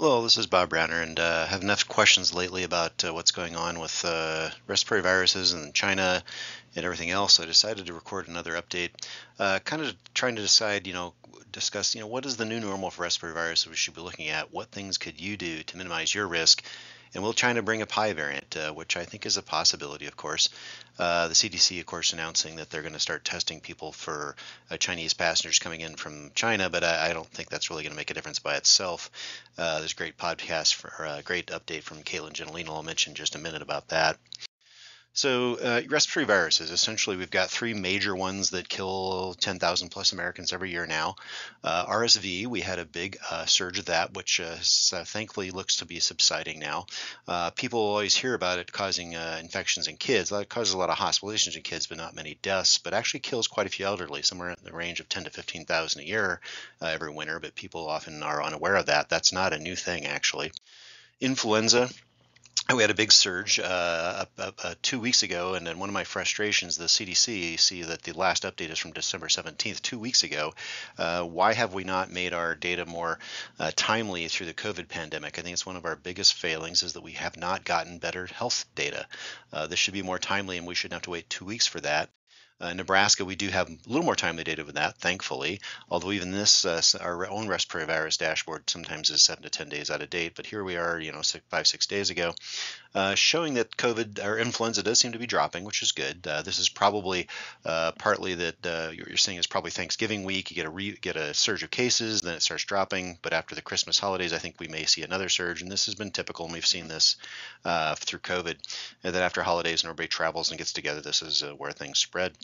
Hello, this is Bob Rauner, and uh, have enough questions lately about uh, what's going on with uh, respiratory viruses in China and everything else. So I decided to record another update, uh, kind of trying to decide, you know, discuss, you know, what is the new normal for respiratory viruses we should be looking at? What things could you do to minimize your risk? And we'll try to bring a pi variant, uh, which I think is a possibility, of course. Uh, the CDC, of course, announcing that they're going to start testing people for uh, Chinese passengers coming in from China, but I, I don't think that's really going to make a difference by itself. Uh, there's a great podcast for a uh, great update from Katelyn Jetelina. I'll mention just a minute about that. So, uh, respiratory viruses essentially, we've got three major ones that kill 10,000 plus Americans every year now. Uh, RSV, we had a big uh, surge of that, which uh, uh, thankfully looks to be subsiding now. Uh, people always hear about it causing infections in kids. That causes a lot of hospitalizations in kids, but not many deaths, but actually kills quite a few elderly, somewhere in the range of 10 to 15,000 a year every winter, but people often are unaware of that. That's not a new thing, actually. Influenza, we had a big surge uh, uh, uh, two weeks ago, and then one of my frustrations, the CDC, see that the last update is from December 17th, two weeks ago. Uh, why have we not made our data more uh, timely through the COVID pandemic? I think it's one of our biggest failings is that we have not gotten better health data. Uh, this should be more timely, and we shouldn't have to wait two weeks for that. Uh, Nebraska, we do have a little more timely data with that, thankfully. Although even this, uh, our own respiratory virus dashboard sometimes is seven to ten days out of date. But here we are, you know, six, five six days ago, uh, showing that COVID or influenza does seem to be dropping, which is good. Uh, this is probably uh, partly that uh, you're seeing is probably Thanksgiving week. You get a re, get a surge of cases, then it starts dropping. But after the Christmas holidays, I think we may see another surge, and this has been typical, and we've seen this through COVID. And then after holidays and everybody travels and gets together, this is where things spread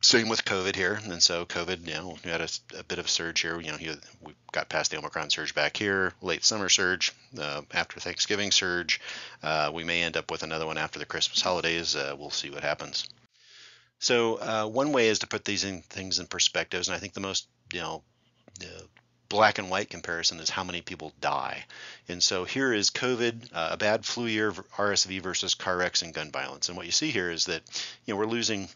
same with COVID here, and so COVID, you know, we had a, a bit of a surge here. You know, he, we got past the Omicron surge back here, late summer surge, uh, after Thanksgiving surge. Uh, we may end up with another one after the Christmas holidays. Uh, we'll see what happens. So uh, one way is to put these in, things in perspectives, and I think the most, you know, black and white comparison is how many people die. And so here is COVID, uh, a bad flu year, RSV versus car wrecks and gun violence. And what you see here is that, you know, we're losing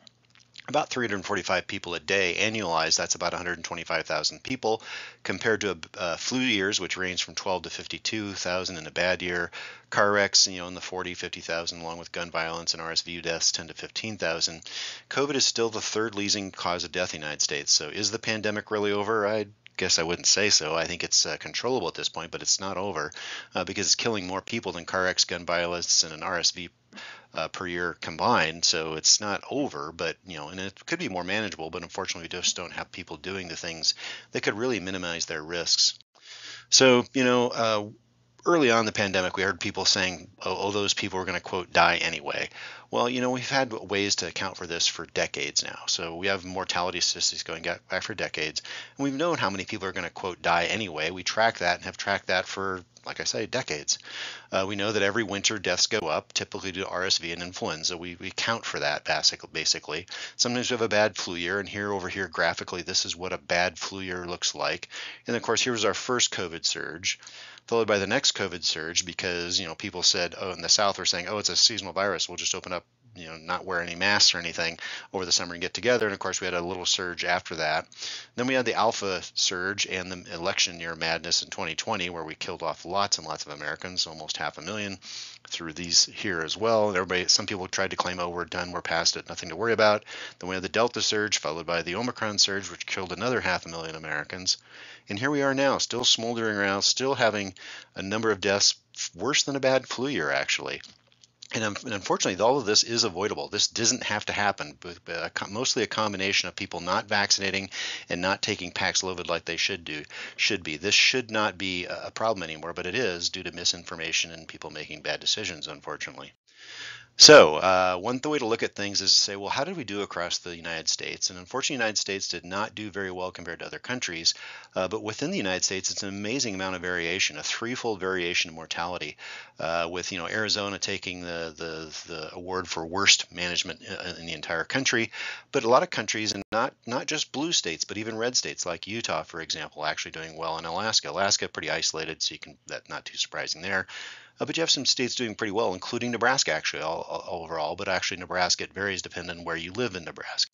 about 345 people a day annualized that's about 125,000 people compared to uh, flu years which range from 12 to 52,000 in a bad year. Car wrecks you know in the 40 50,000 along with gun violence and RSV deaths 10 to 15,000 covid is still the third leading cause of death in the United States. So is the pandemic really over? I guess I wouldn't say so. I think it's uh, controllable at this point, but it's not over uh, because it's killing more people than car wrecks, gun violence, and an RSV uh, per year combined. So it's not over, but you know, and it could be more manageable. But unfortunately, we just don't have people doing the things that could really minimize their risks. So you know, uh, early on the pandemic, we heard people saying, "Oh, oh those people are going to quote die anyway." Well, you know, we've had ways to account for this for decades now. So we have mortality statistics going back for decades, and we've known how many people are going to quote die anyway. We track that and have tracked that for, like I say, decades. Uh, we know that every winter deaths go up, typically due to RSV and influenza. We, we count for that basically. Sometimes we have a bad flu year, and here over here graphically, this is what a bad flu year looks like. And of course, here was our first COVID surge followed by the next COVID surge because you know people said, oh, in the South were saying, oh, it's a seasonal virus. We'll just open up, you know, not wear any masks or anything over the summer and get together. And of course, we had a little surge after that. Then we had the Alpha surge and the election year madness in 2020, where we killed off lots and lots of Americans, almost half a million through these here as well. Everybody, some people tried to claim, oh, we're done, we're past it, nothing to worry about. Then we had the Delta surge, followed by the Omicron surge, which killed another half a million Americans. And here we are now, still smoldering around, still having a number of deaths worse than a bad flu year, actually. And, unfortunately, all of this is avoidable. This doesn't have to happen. But mostly a combination of people not vaccinating and not taking Paxlovid like they should do should be. This should not be a problem anymore, but it is due to misinformation and people making bad decisions, unfortunately. So, uh, one way to look at things is to say, well, how did we do across the United States? And unfortunately, the United States did not do very well compared to other countries. Uh, but within the United States, it's an amazing amount of variation, a threefold variation in mortality, uh, with you know Arizona taking the, the the award for worst management uh, in the entire country. But a lot of countries, and not not just blue states, but even red states like Utah, for example, actually doing well in Alaska. Alaska pretty isolated, so you can that not too surprising there. Uh, but you have some states doing pretty well, including Nebraska, actually, all, all, overall. But actually, Nebraska, it varies depending on where you live in Nebraska.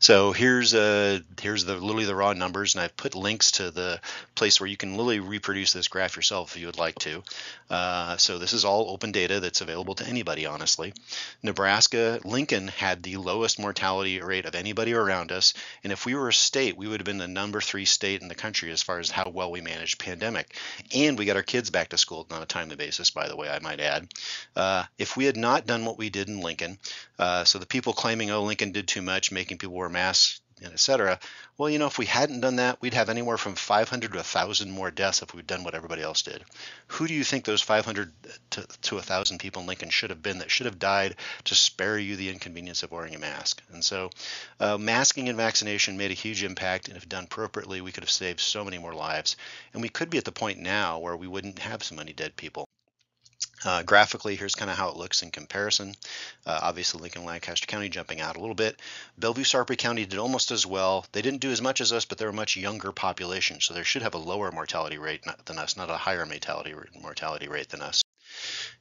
So here's uh, here's the literally the raw numbers, and I've put links to the place where you can literally reproduce this graph yourself if you would like to. Uh, so this is all open data that's available to anybody, honestly. Nebraska, Lincoln had the lowest mortality rate of anybody around us, and if we were a state, we would have been the number three state in the country as far as how well we managed pandemic. And we got our kids back to school on a timely basis, by the way, I might add. Uh, if we had not done what we did in Lincoln, uh, so the people claiming, oh, Lincoln did too much, making people wore masks, and et cetera. Well, you know, if we hadn't done that, we'd have anywhere from 500 to 1,000 more deaths if we'd done what everybody else did. Who do you think those 500 to, to 1,000 people in Lincoln should have been that should have died to spare you the inconvenience of wearing a mask? And so, uh, masking and vaccination made a huge impact, and if done appropriately, we could have saved so many more lives. And we could be at the point now where we wouldn't have so many dead people. Uh, graphically, here's kind of how it looks in comparison. Uh, obviously, Lincoln Lancaster County jumping out a little bit. Bellevue Sarpy County did almost as well. They didn't do as much as us, but they're a much younger population, so they should have a lower mortality rate than us, not a higher mortality mortality rate than us.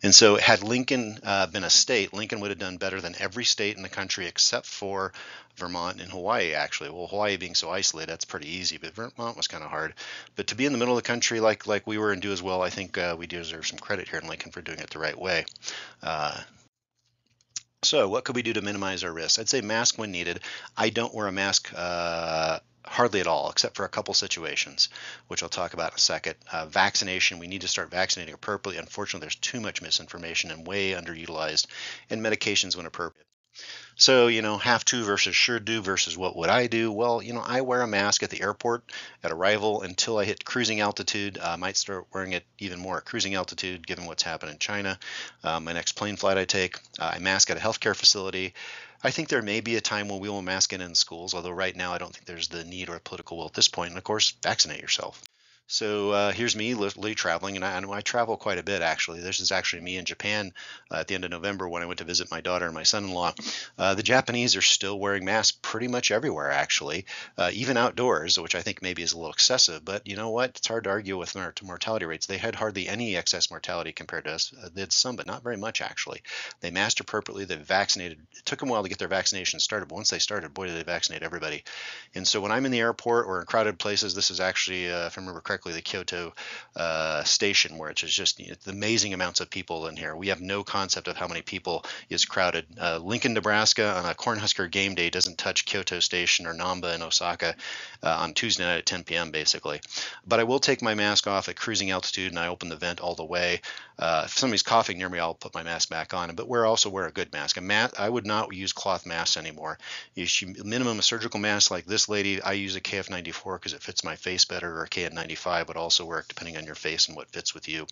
And so, had Lincoln uh, been a state, Lincoln would have done better than every state in the country except for Vermont and Hawaii, actually. Well, Hawaii being so isolated, that's pretty easy, but Vermont was kind of hard. But to be in the middle of the country like like we were and do as well, I think uh, we deserve some credit here in Lincoln for doing it the right way. Uh, so, what could we do to minimize our risks? I'd say mask when needed. I don't wear a mask uh, hardly at all, except for a couple situations, which I'll talk about in a second. Uh, vaccination, we need to start vaccinating appropriately. Unfortunately, there's too much misinformation and way underutilized, and medications when appropriate. So, you know, have to versus should do versus what would I do? Well, you know, I wear a mask at the airport at arrival until I hit cruising altitude. I might start wearing it even more at cruising altitude given what's happened in China. Um, my next plane flight I take, uh, I mask at a healthcare facility. I think there may be a time when we will mask it in schools, although right now I don't think there's the need or a political will at this point. And of course, vaccinate yourself. So uh, here's me literally traveling, and I, I, travel quite a bit actually. This is actually me in Japan uh, at the end of November when I went to visit my daughter and my son-in-law. Uh, the Japanese are still wearing masks pretty much everywhere actually, uh, even outdoors, which I think maybe is a little excessive. But you know what? It's hard to argue with mortality rates. They had hardly any excess mortality compared to us. Uh, they had some, but not very much actually. They masked appropriately. They vaccinated. It took them a while to get their vaccination started, but once they started, boy, did they vaccinate everybody. And so when I'm in the airport or in crowded places, this is actually, uh, if I remember correctly correctly, the Kyoto uh, station, where it's just you know, amazing amounts of people in here. We have no concept of how many people is crowded. Uh, Lincoln, Nebraska, on a Cornhusker game day doesn't touch Kyoto Station or Namba in Osaka uh, on Tuesday night at 10 p.m. basically. But I will take my mask off at cruising altitude and I open the vent all the way. Uh, if somebody's coughing near me, I'll put my mask back on. But wear also wear a good mask. A mat, I would not use cloth masks anymore. You minimum a surgical mask like this lady. I use a KF94 because it fits my face better, or a KN95 would also work depending on your face and what fits with you.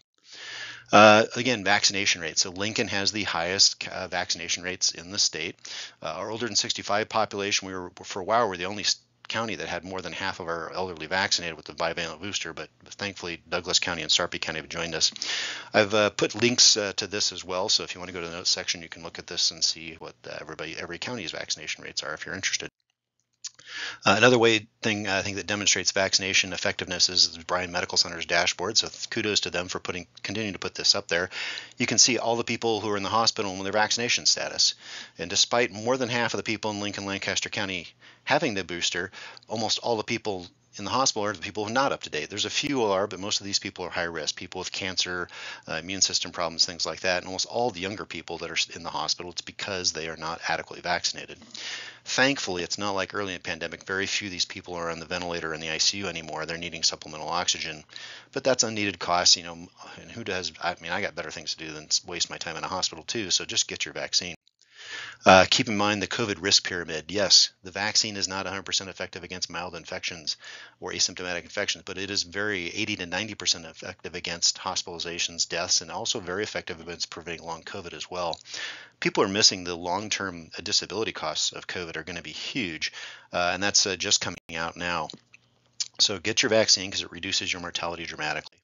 Uh, again, vaccination rates. So Lincoln has the highest uh, vaccination rates in the state. Uh, our older than 65 population, we were for a while we're the only county that had more than half of our elderly vaccinated with the bivalent booster, but thankfully Douglas County and Sarpy County have joined us. I've uh, put links uh, to this as well, so if you want to go to the notes section, you can look at this and see what uh, everybody, every county's vaccination rates are if you're interested. Uh, another way thing I think that demonstrates vaccination effectiveness is Bryan Medical Center's dashboard. So kudos to them for putting continuing to put this up there. You can see all the people who are in the hospital and their vaccination status. And despite more than half of the people in Lincoln Lancaster County having the booster, almost all the people in the hospital are the people who are not up to date. There's a few who are, but most of these people are high risk. People with cancer, uh, immune system problems, things like that. And almost all the younger people that are in the hospital, it's because they are not adequately vaccinated. Thankfully, it's not like early in the pandemic. Very few of these people are on the ventilator in the ICU anymore. They're needing supplemental oxygen, but that's unneeded cost. You know, and who does? I mean, I got better things to do than waste my time in a hospital too. So just get your vaccine. Uh, keep in mind the COVID risk pyramid. Yes, the vaccine is not 100% effective against mild infections or asymptomatic infections, but it is very 80 to 90% effective against hospitalizations, deaths, and also very effective against preventing long COVID as well. People are missing the long term disability costs of COVID are going to be huge, uh, and that's uh, just coming out now. So get your vaccine because it reduces your mortality dramatically.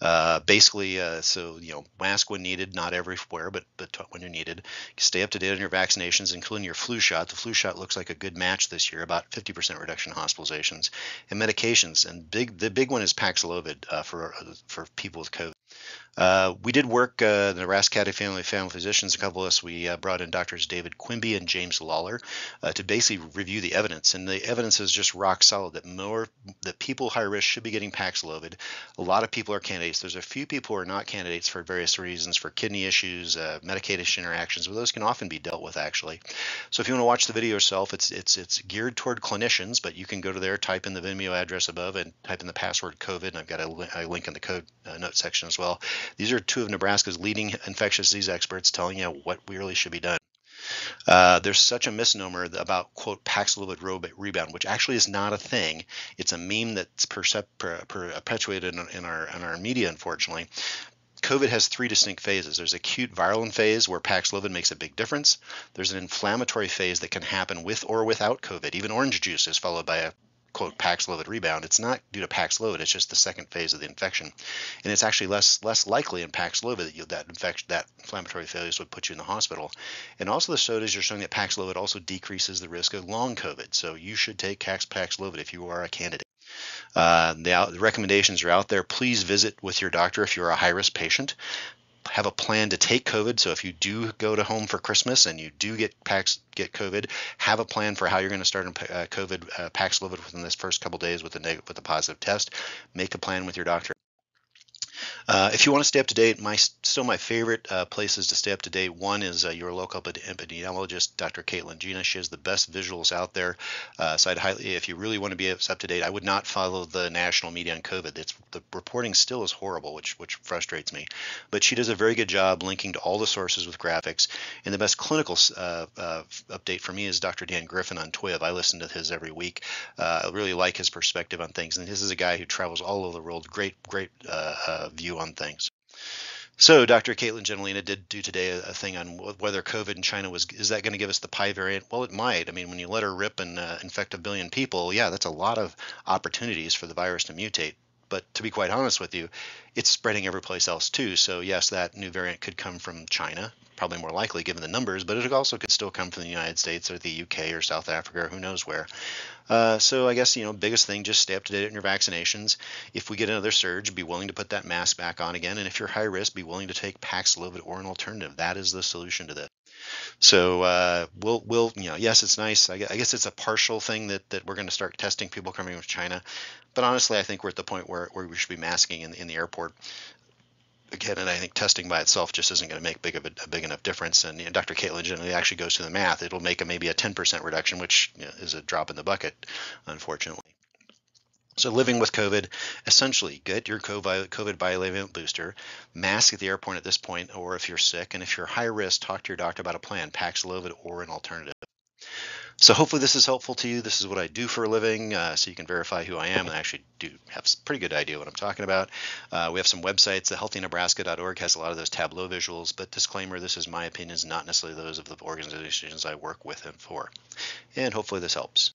Uh, basically, uh, so you know, mask when needed, not everywhere, but but when you're needed. Stay up to date on your vaccinations, including your flu shot. The flu shot looks like a good match this year, about 50% reduction in hospitalizations and medications. And big, the big one is Paxlovid uh, for uh, for people with COVID. Uh, we did work, uh, the Nebraska County Family Family Physicians, a couple of us, we uh, brought in doctors David Quimby and James Lawler uh, to basically review the evidence. And the evidence is just rock solid that more that people high risk should be getting Paxlovid. A lot of people are candidates. There's a few people who are not candidates for various reasons, for kidney issues, uh, medication interactions, but those can often be dealt with actually. So if you want to watch the video yourself, it's it's it's geared toward clinicians, but you can go to there, type in the Vimeo address above, and type in the password COVID. And I've got a, a link in the code note section as well. These are two of Nebraska's leading infectious disease experts telling you what we really should be done. Uh, there's such a misnomer about quote Paxlovid rebound, which actually is not a thing. It's a meme that's percep- per, per, perpetuated in, in, our in our media, unfortunately. COVID has three distinct phases. There's acute virulent phase where Paxlovid makes a big difference. There's an inflammatory phase that can happen with or without COVID. Even orange juice is followed by a quote Paxlovid rebound, it's not due to Paxlovid. It's just the second phase of the infection, and it's actually less less likely in Paxlovid that you, that infection that inflammatory failures would put you in the hospital. And also the studies are showing that Paxlovid also decreases the risk of long COVID. So you should take Paxlovid if you are a candidate. Uh, the, the, recommendations are out there. Please visit with your doctor if you're a high risk patient have a plan to take COVID. So if you do go to home for Christmas and you do get Pax get COVID, have a plan for how you're going to start uh, COVID uh, Paxlovid within this first couple days with a negative, with a positive test. Make a plan with your doctor. Uh, if you want to stay up to date, my still my favorite uh, places to stay up to date. One is uh, your local epidemiologist, Dr. Katelyn Gina. She has the best visuals out there. Uh, so I'd highly, if you really want to be up to date, I would not follow the national media on COVID. It's the reporting still is horrible, which which frustrates me. But she does a very good job linking to all the sources with graphics. And the best clinical uh, uh, update for me is Dr. Dan Griffin on TWIV. I listen to his every week. I really like his perspective on things, and this is a guy who travels all over the world. Great, great view on things. So Dr. Katelyn Jetelina did do today a, a, thing on whether COVID in China was is that going to give us the pi variant? Well, it might. I mean, when you let her rip and uh, infect a billion people, yeah, that's a lot of opportunities for the virus to mutate. But to be quite honest with you, it's spreading every place else too. So yes, that new variant could come from China, probably more likely given the numbers, but it also could still come from the United States or the UK or South Africa or who knows where. Uh, so I guess you know biggest thing just stay up to date on your vaccinations. If we get another surge, be willing to put that mask back on again, and if you're high risk, be willing to take Paxlovid or an alternative. That is the solution to this. So uh, we'll we'll you know yes it's nice I guess it's a partial thing that, that we're going to start testing people coming from China, but honestly I think we're at the point where, where we should be masking in, in the airport again, and I think testing by itself just isn't going to make big of a, a, big enough difference. And you know, Dr. Katelyn Jetelina actually goes to the math. It'll make a, maybe a 10% reduction, which you know, is a drop in the bucket, unfortunately. So living with COVID, essentially get your COVID bivalent booster, mask at the airport at this point, or if you're sick, and if you're high risk, talk to your doctor about a plan, Paxlovid or an alternative. So hopefully this is helpful to you. This is what I do for a living, uh, so you can verify who I am and I actually do have a pretty good idea what I'm talking about. Uh, we have some websites. The healthynebraska.org has a lot of those Tableau visuals, but disclaimer, this is my opinions, not necessarily those of the organizations I work with and for. And hopefully this helps.